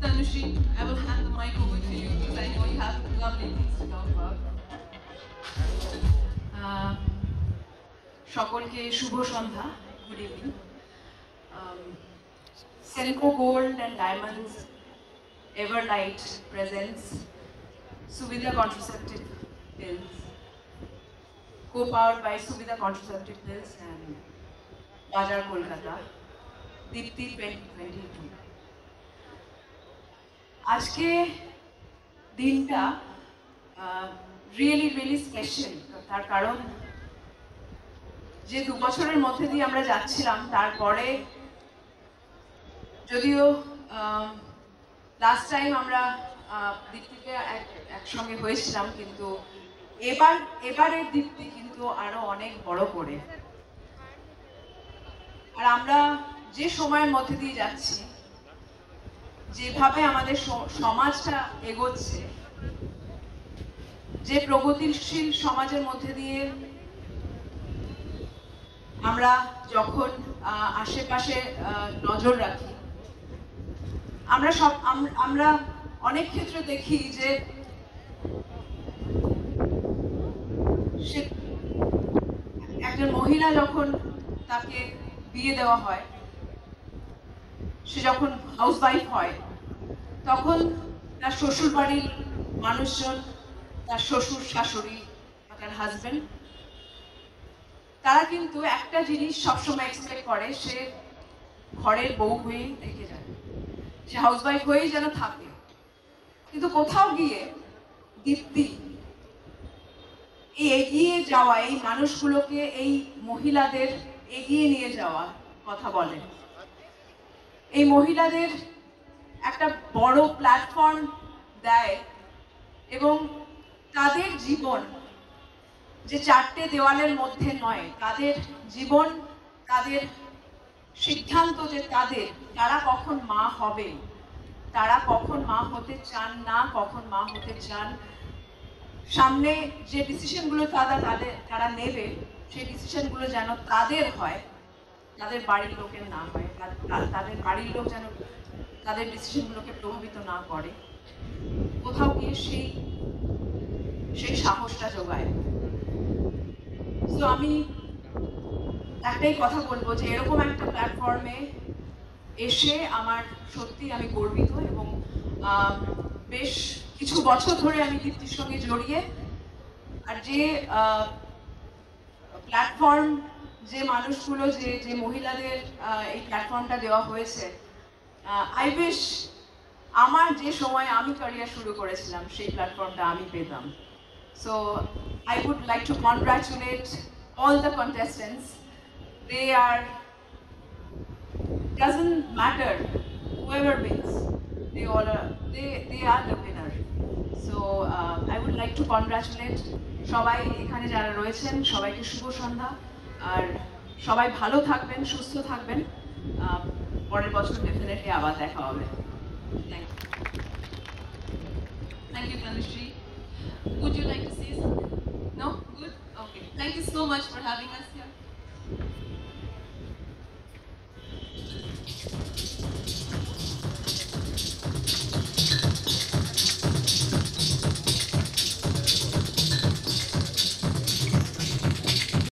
Tanushri, I will hand the mic over to you because I know you have lovely things to talk about. আহ, সকলকে শুভ সন্ধ্যা good evening Senco gold and diamonds Everlite presents Suvidha contraceptive pills, co-powered by Suvidha contraceptive pills and Deepti twenty twenty two আজকে দিনটা really really special তার কারণ, যে দু বছরের মধ্যে দিয়ে আমরা যাচ্ছিলাম, তারপরে যদিও লাস্ট টাইম আমরা দীপ্তিকে এক- একসঙ্গে হয়েছিলাম, কিন্তু এবার, এবারের দীপ্তি কিন্তু আরও অনেক বড় করে। আর আমরা যে সময়ের মধ্যে দিয়ে যাচ্ছি, যেভাবে আমাদের সমাজটা এগোচ্ছে, যে প্রগতিশীল সমাজের মধ্যে দিয়ে আমরা যখন আশেপাশে নজর রাখি আমরা সব আমরা অনেক ক্ষেত্রে দেখি যে সে একজন মহিলা যখন তাকে বিয়ে দেওয়া হয়, সে যখন হাউস ওয়াইফ হয়, তখন তার শ্বশুর বাড়ির মানুষজন, তার শ্বশুর শাশুড়ি তার হাজবেন্ড তারা কিন্তু একটা জিনিস সবসময় এক্সপেক্ট করে, সে ঘরের বউ হয়েই থেকে যায়। সে হাউস ওয়াইফ হয়েই যেন থাকে। কিন্তু কোথাও গিয়ে দীপ্তি এগিয়ে যাওয়া, এই মানুষগুলোকে, এই মহিলাদের এগিয়ে নিয়ে যাওয়া কথা বলে। এই মহিলাদের একটা বড় প্ল্যাটফর্ম দেয় এবং তাদের জীবন যে চারটে দেওয়ালের মধ্যে নয়, তাদের জীবন তাদের সিদ্ধান্ত যে তাদের তারা কখন মা হবে? তারা কখন মা হতে চান না, কখন মা হতে চান? সামনে যে ডিসিশনগুলো তারা তাদের, তারা নেবে, সেই ডিসিশনগুলো যেন তাদের হয়, তাদের বাড়ির লোকের না হয় তাদের বাড়ির লোক যেন তাদের ডিসিশনগুলোকে প্রভাবিত না করে। কোথাও গিয়ে সেই সেই সাহসটা যোগায়। তো আমি একটাই কথা বলব যে এরকম একটা প্ল্যাটফর্মে এসে আমার সত্যি আমি গর্বিত এবং বেশ কিছু বছর ধরে আমি দীপ্তির সঙ্গে জড়িয়ে আর যে প্ল্যাটফর্ম যে মানুষগুলো, যে যে মহিলাদের এই প্ল্যাটফর্মটা দেওয়া হয়েছে আই উইশ আমার যে সময় আমি ক্যারিয়ার শুরু করেছিলাম, সেই প্ল্যাটফর্মটা আমি পেতাম। So I would like to congratulate all the contestants they R doesn't matter whoever wins they all are they they are the winner so uh, i would like to congratulate সবাই এখানে যারা রয়েছেন সবাইকে শুভ সন্ধ্যা আর সবাই ভালো থাকবেন সুস্থ থাকবেন আহ, পরের বছর ডেফিনেটলি আবার দেখা হবে thank you Thank you, Tanushree. Would you like to say something? No? Good? Okay. Thank you so much for having us here.